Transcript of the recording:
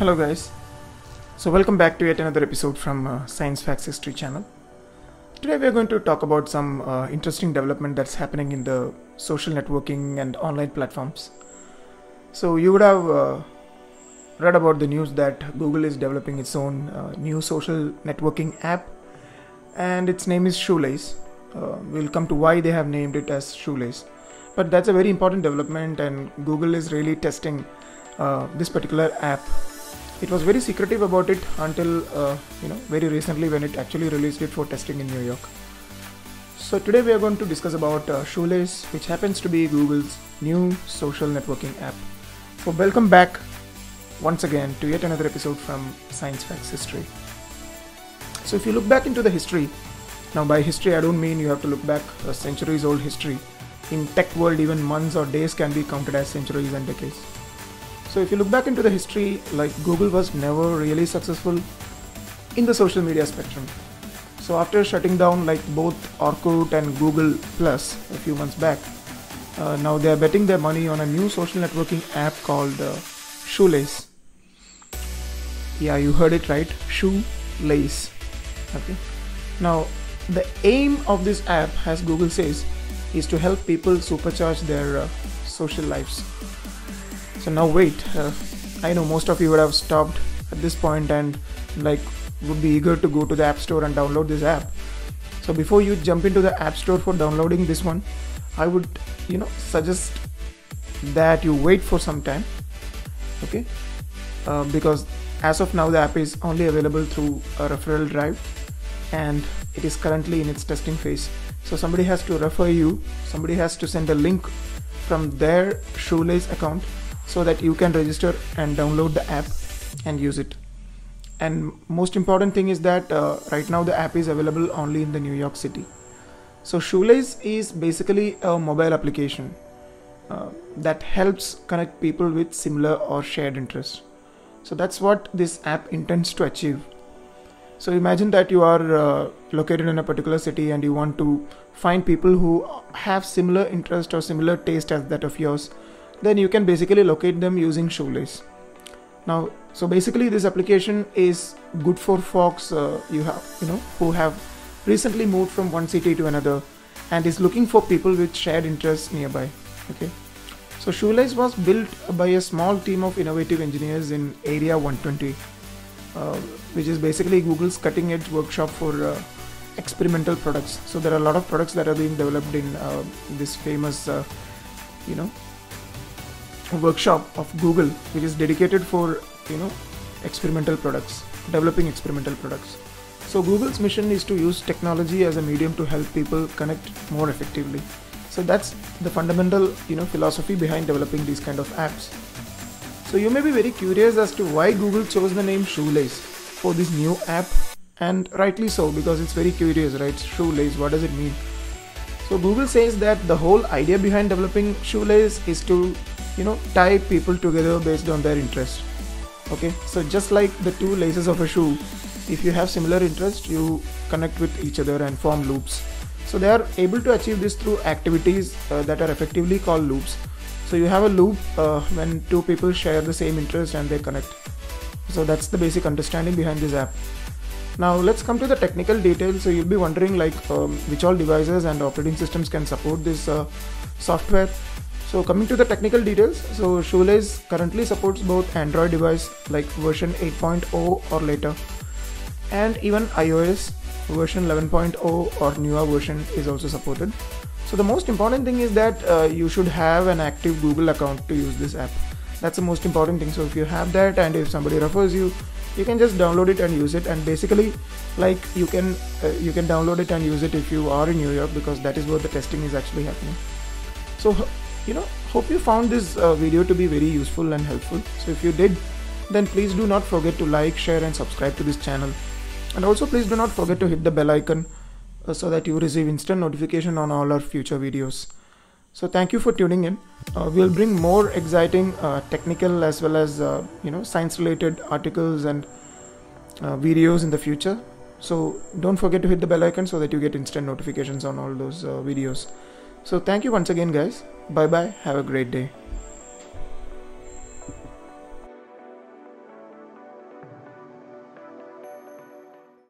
Hello guys. So welcome back to yet another episode from uh, Science Facts History channel. Today we are going to talk about some uh, interesting development that's happening in the social networking and online platforms. So you would have uh, read about the news that Google is developing its own uh, new social networking app and its name is Shoelace. Uh, we'll come to why they have named it as Shoelace. But that's a very important development and Google is really testing uh, this particular app it was very secretive about it until uh, you know very recently when it actually released it for testing in New York. So today we are going to discuss about uh, Shoelace, which happens to be Google's new social networking app. So welcome back once again to yet another episode from Science Facts History. So if you look back into the history, now by history I don't mean you have to look back a centuries old history. In tech world even months or days can be counted as centuries and decades. So if you look back into the history, like Google was never really successful in the social media spectrum. So after shutting down like both Orkut and Google Plus a few months back, uh, now they are betting their money on a new social networking app called uh, Shoelace. Yeah, you heard it right, Shoelace. Okay. Now the aim of this app, as Google says, is to help people supercharge their uh, social lives so now wait uh, i know most of you would have stopped at this point and like would be eager to go to the app store and download this app. So before you jump into the app store for downloading this one i would you know suggest that you wait for some time okay? Uh, because as of now the app is only available through a referral drive and it is currently in its testing phase. So somebody has to refer you somebody has to send a link from their shoelace account so that you can register and download the app and use it. And most important thing is that uh, right now the app is available only in the New York City. So Shoelace is basically a mobile application uh, that helps connect people with similar or shared interests. So that's what this app intends to achieve. So imagine that you are uh, located in a particular city and you want to find people who have similar interest or similar taste as that of yours then you can basically locate them using shoelace. Now so basically this application is good for folks uh, you have you know who have recently moved from one city to another and is looking for people with shared interests nearby okay? So shoelace was built by a small team of innovative engineers in area 120 uh, which is basically google's cutting edge workshop for uh, experimental products. So there are a lot of products that are being developed in uh, this famous uh, you know workshop of Google, which is dedicated for you know experimental products, developing experimental products. So Google's mission is to use technology as a medium to help people connect more effectively. So that's the fundamental you know philosophy behind developing these kind of apps. So you may be very curious as to why Google chose the name Shoelace for this new app, and rightly so because it's very curious, right? Shoelace, what does it mean? So Google says that the whole idea behind developing Shoelace is to you know tie people together based on their interest. Okay? So just like the two laces of a shoe if you have similar interest you connect with each other and form loops. So they are able to achieve this through activities uh, that are effectively called loops. So you have a loop uh, when two people share the same interest and they connect. So that's the basic understanding behind this app. Now let's come to the technical details. So you'll be wondering like um, which all devices and operating systems can support this uh, software so coming to the technical details, so Shoelace currently supports both Android device like version 8.0 or later and even iOS version 11.0 or newer version is also supported. So the most important thing is that uh, you should have an active Google account to use this app. That's the most important thing. So if you have that and if somebody refers you, you can just download it and use it and basically like you can uh, you can download it and use it if you are in New York because that is where the testing is actually happening. So you know hope you found this uh, video to be very useful and helpful. So if you did then please do not forget to like share and subscribe to this channel. And also please do not forget to hit the bell icon uh, so that you receive instant notification on all our future videos. So thank you for tuning in. Uh, we'll bring more exciting uh, technical as well as uh, you know science related articles and uh, videos in the future. So don't forget to hit the bell icon so that you get instant notifications on all those videos. So thank you once again guys Bye bye. Have a great day.